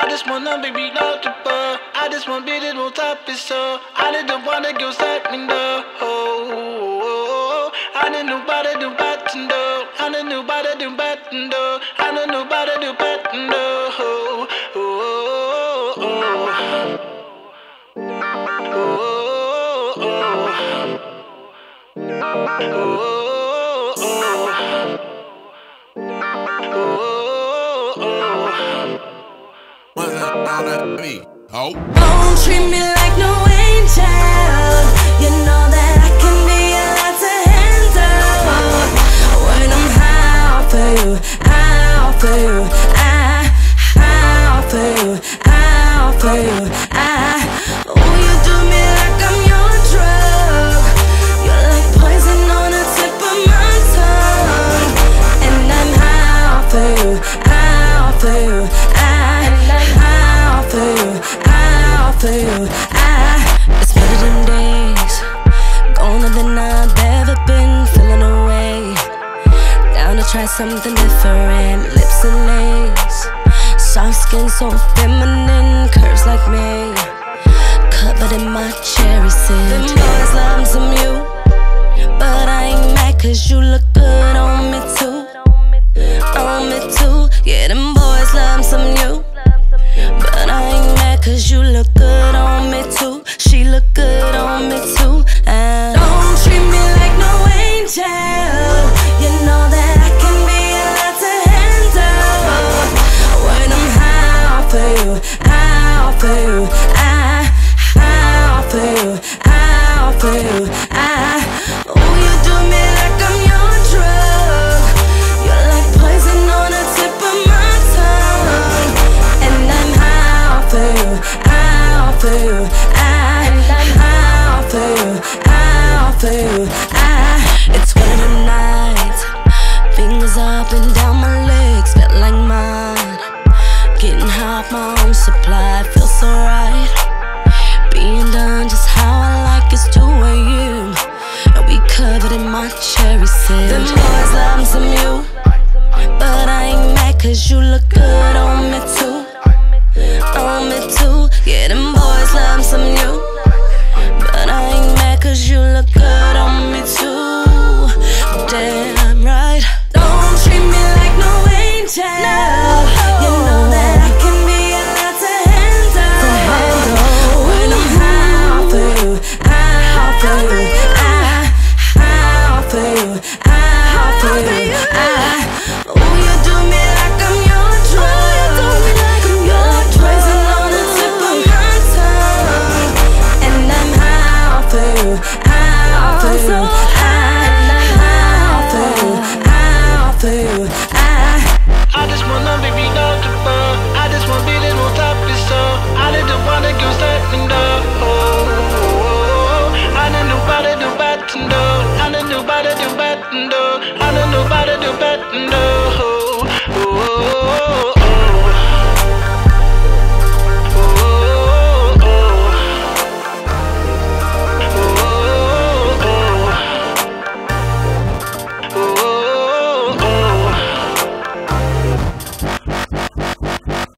I just wanna be relatable. I just want to be the top it so. I didn't wanna go start me no. I didn't nobody do bad to know. I didn't nobody do bad to know. I didn't nobody do bad to know. Oh, oh, oh, oh, oh, oh, oh, oh, oh. What's up, me? Oh. Don't treat me like no angel. You know that I can be a lot to handle. When I'm out for you, out for you, I, out for you, out for you, I. Oh, you do me like I'm your drug. You're like poison on the tip of my tongue, and I'm out for you, out Down to try something different, lips and lace. Soft skin, so feminine, curves like me. Covered in my cherry scent. Them boys love some you, but I ain't mad cause you look good on me too. On me too, yeah, them boys love some you. But I ain't mad cause you look for you, I, out for you, for you, I. Oh, you do me like I'm your drug. You're like poison on the tip of my tongue. And I'm out for you, for you, I, for you, for you, my own supply, feels so right. Being done just how I like it's 2 a.m. And we covered in my cherry scent. Them boys love some you, but I ain't mad cause you look good on me too. On me too, yeah, them do. I don't know how to do better.